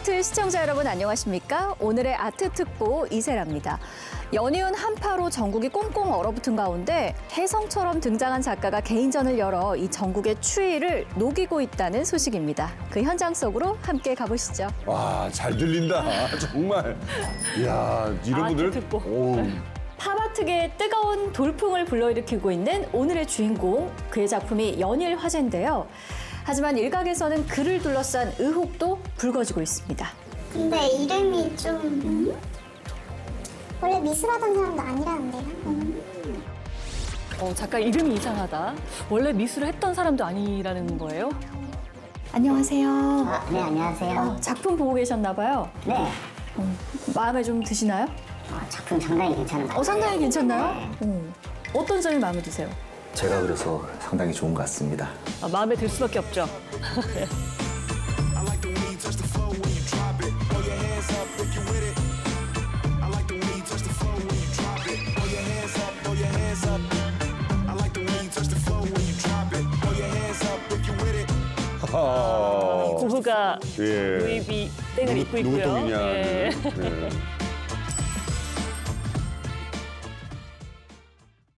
아트 시청자 여러분 안녕하십니까? 오늘의 아트 특보 이세라입니다. 연이은 한파로 전국이 꽁꽁 얼어붙은 가운데 혜성처럼 등장한 작가가 개인전을 열어 이 전국의 추위를 녹이고 있다는 소식입니다. 그 현장 속으로 함께 가보시죠. 와, 잘 들린다. 정말. 이야, 이런 아트 분들. 듣고. 오, 팝아트계의 뜨거운 돌풍을 불러일으키고 있는 오늘의 주인공, 그의 작품이 연일 화제인데요. 하지만 일각에서는 그를 둘러싼 의혹도 불거지고 있습니다. 근데 이름이 좀 원래 미술하던 사람도 아니라는데요. 어, 작가 이름이 이상하다. 원래 미술을 했던 사람도 아니라는 거예요? 안녕하세요. 아, 네, 안녕하세요. 작품 보고 계셨나 봐요. 네, 마음에 좀 드시나요? 어, 작품 상당히 괜찮은 것 같아요. 어, 상당히 괜찮나요? 어. 어떤 점이 마음에 드세요? 제가 그래서 상당히 좋은 것 같습니다. 아, 마음에 들 수밖에 없죠. 아, 고흐가 예. 루이비 땡을 입고 누구 있고요. 똥이냐. 예. 네.